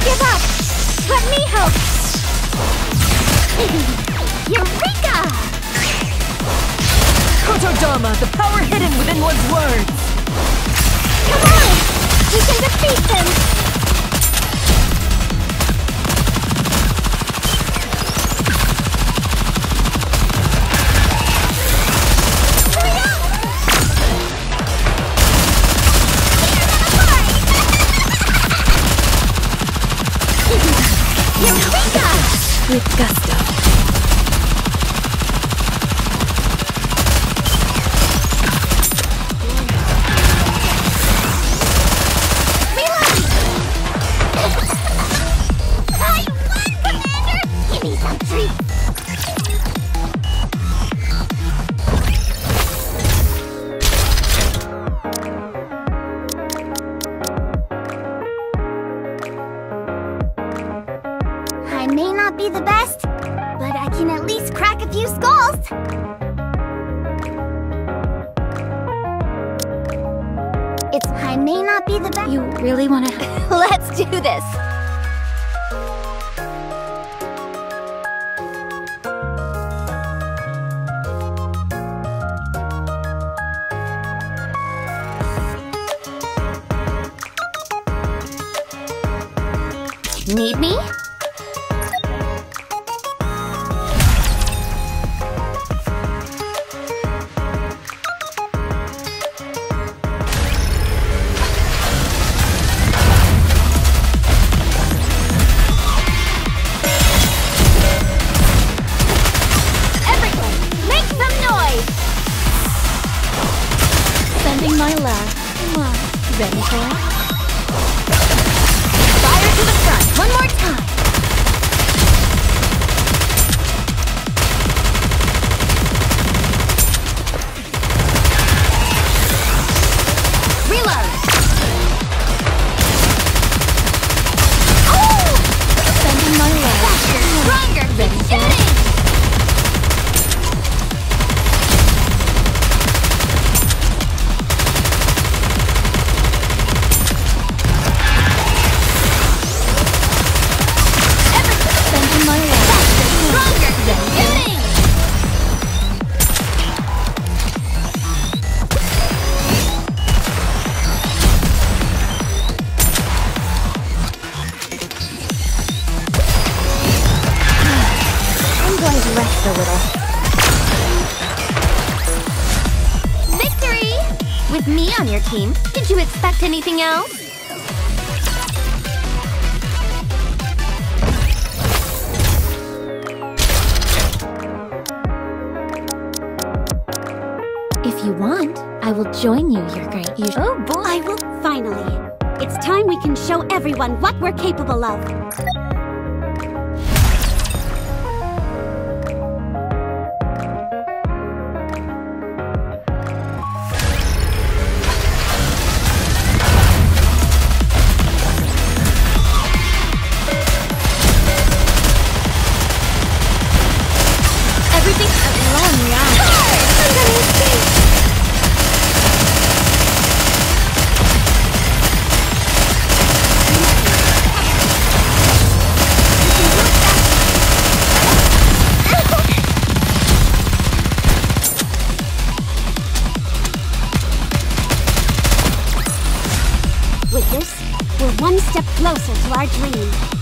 Don't give up! Let me help! Eureka! Kotodama, the power hidden within one's words! Come on! We can defeat them! With gusto. I may not be the best. You really want to... Let's do this. Need me? My love. Mwah. Going to rest a little. Victory! With me on your team, did you expect anything else? If you want, I will join you, your great usual. Oh boy! I will finally. It's time we can show everyone what we're capable of. We're one step closer to our dream.